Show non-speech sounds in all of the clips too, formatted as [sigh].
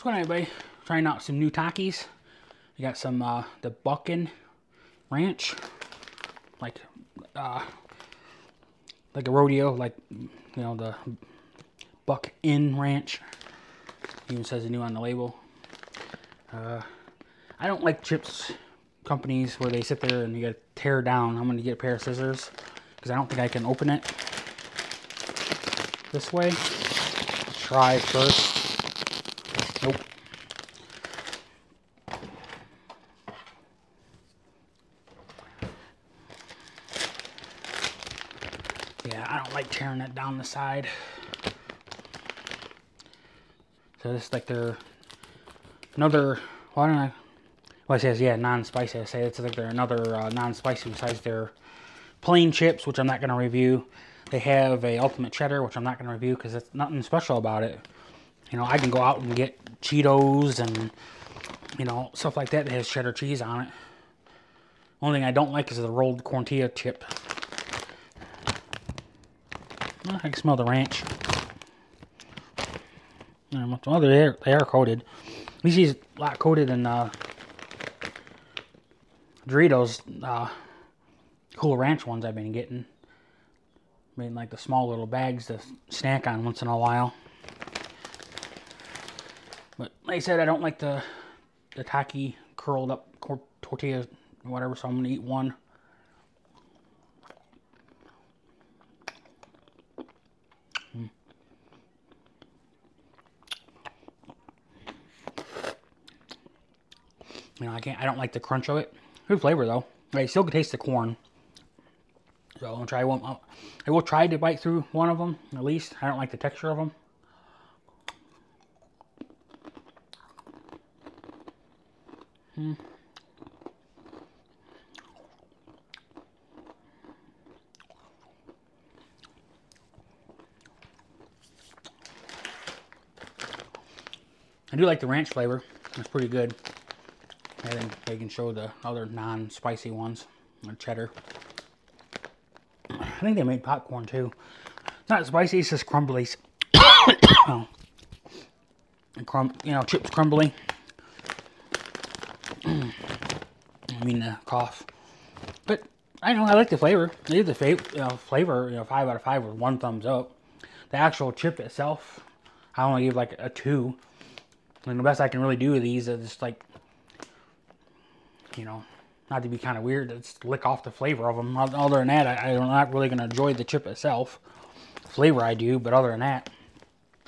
What's going on, everybody? Trying out some new Takis. We got some, uh, the Buckin Ranch. Like, uh, like a rodeo, like, you know, the Buck Inn Ranch. Even says it new on the label. Uh, I don't like chips companies where they sit there and you gotta tear down. I'm gonna get a pair of scissors because I don't think I can open it this way. Try first. Nope. Yeah, I don't like tearing it down the side. So this is like their another. Why don't I? Well, it says yeah, non-spicy. I say it's like they're another uh, non-spicy besides their plain chips, which I'm not going to review. They have a ultimate cheddar, which I'm not going to review because it's nothing special about it. You know, I can go out and get Cheetos and you know stuff like that that has cheddar cheese on it. Only thing I don't like is the rolled corn tortilla chip. I can smell the ranch. Oh, they are, they are coated. These he's a lot coated than uh, Doritos uh, Cool Ranch ones I've been getting. Made like the small little bags to snack on once in a while. Like I said, I don't like the the tacky curled up tortillas or whatever, so I'm gonna eat one. Mm. You know, I can't. I don't like the crunch of it. Good flavor though. I still can taste the corn. So I'll try one. I will try to bite through one of them at least. I don't like the texture of them. Hmm. I do like the ranch flavor. It's pretty good. Then they can show the other non-spicy ones, the cheddar. I think they made popcorn too. It's not spicy, it's just crumbly. [coughs] oh. You know, chips crumbly. I mean, the cough. But I know I like the flavor. I give the you know, flavor, you know, five out of five with one thumbs up. The actual chip itself, I only give like a two. And the best I can really do with these is just like you know, not to be kind of weird, it's lick off the flavor of them. Other than that, I, I'm not really going to enjoy the chip itself. Flavor I do, but other than that,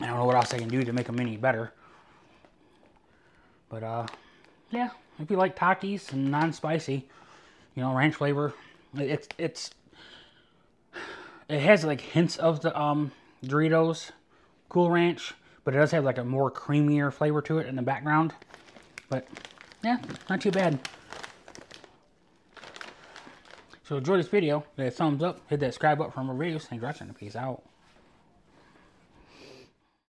I don't know what else I can do to make them any better. But, uh, yeah, if you like Takis and non-spicy, you know, ranch flavor, it's, it's, it has like hints of the, um, Doritos Cool Ranch, but it does have like a more creamier flavor to it in the background. But, yeah, not too bad. So enjoy this video, hit a thumbs up, hit that subscribe button for more videos, and watching, peace out.